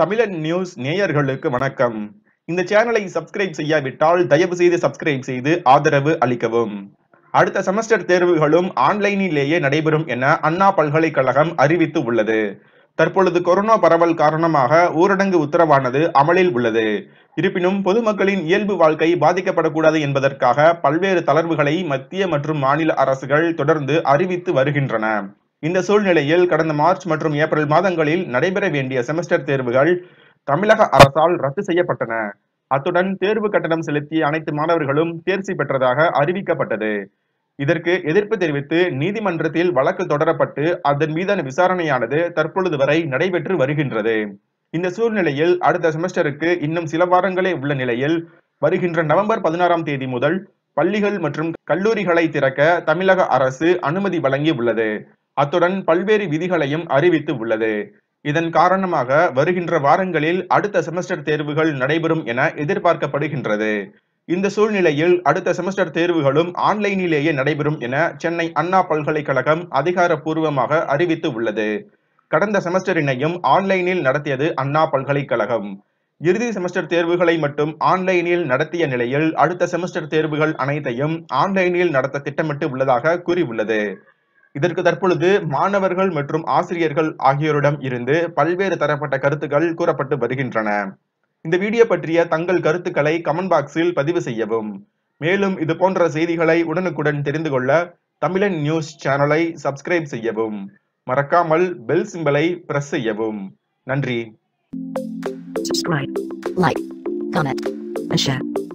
தமிழன் நியூஸ் நேயர்களுக்கு வணக்கம். இந்த சேனலை சப்ஸ்கிரைப் செய்யாவிட்டால் தயவு செய்து சப்ஸ்கிரைப் செய்து ஆதரவு அளிக்கவும். அடுத்த செமஸ்டர் தேர்வுகளும் ஆன்லைனிலேயே நடைபெறும் என அண்ணா பல்கலைக்கழகம் அறிவித்து உள்ளது. தற்பொழுது கொரோனா பரவல் காரணமாக ஊரடங்கு உத்தரவானது அமலில் உள்ளது. இருப்பினும் பொதுமக்களின் இயல்பு வாழ்க்கை பாதிக்கப்படக்கூடாது என்பதற்காக பல்வேறு தளர்வுகளை மத்திய மற்றும் மாநில அரசுகள் தொடர்ந்து அறிவித்து வருகின்றன. இந்த சூழ்நிலையில் கடந்த மார்ச் மற்றும் ஏப்ரல் மாதங்களில் நடைபெற வேண்டிய செமஸ்டர் தேர்வுகள் தமிழக அரசால் ரத்து செய்யப்பட்டன. அத்துடன் தேர்வு கட்டணம் செலுத்திய அனைத்து மாணவர்களும் தேர்ச்சி பெற்றதாக அறிவிக்கப்பட்டது. இதற்கு எதிர்ப்பு தெரிவித்து நீதிமன்றத்தில் வழக்கு தொடரப்பட்டு அதன் மீதான விசாரணையானது தற்பொழுது வரை நடைபெற்று வருகின்றது. இந்த சூழ்நிலையில் அடுத்த செமஸ்டருக்கு இன்னும் சில வாரங்களே உள்ள நிலையில் வருகின்ற நவம்பர் பதினாறாம் தேதி முதல் பள்ளிகள் மற்றும் கல்லூரிகளை திறக்க தமிழக அரசு அனுமதி வழங்கி உள்ளது அத்துடன் பல்வேறு விதிகளையும் அறிவித்து உள்ளது. இதன் காரணமாக வருகின்ற வாரங்களில் அடுத்த செமஸ்டர் தேர்வுகள் நடைபெறும் என எதிர்பார்க்கப்படுகின்றது. இந்த சூழ்நிலையில் அடுத்த செமஸ்டர் தேர்வுகளும் ஆன்லைனிலேயே நடைபெறும் என சென்னை அண்ணா பல்கலைக்கழகம் அதிகாரப்பூர்வமாக அறிவித்து உள்ளது. கடந்த செமஸ்டரினையும் ஆன்லைனில் நடத்தியது அண்ணா பல்கலைக்கழகம். இறுதி செமஸ்டர் தேர்வுகளை மட்டும் ஆன்லைனில் நடத்திய நிலையில் அடுத்த செமஸ்டர் தேர்வுகள் அனைத்தையும் ஆன்லைனில் நடத்த திட்டமிட்டு உள்ளதாக கூறியுள்ளது. இதற்கு தற்பொழுது மாணவர்கள் மற்றும் ஆசிரியர்கள் ஆகியோரிடம் இருந்து பல்வேறு தரப்பட்ட கருத்துக்கள் கூறப்பட்டு வருகின்றன. இந்த வீடியோ பற்றிய தங்கள் கருத்துக்களை கமெண்ட் பாக்ஸில் பதிவு செய்யவும். மேலும் இது போன்ற செய்திகளை உடனுக்குடன் தெரிந்து கொள்ள தமிழன் நியூஸ் சேனலை சப்ஸ்கிரைப் செய்யவும். மறக்காமல் பெல் சிம்பலை பிரஸ் செய்யவும். நன்றி. Subscribe, like, comment, and share.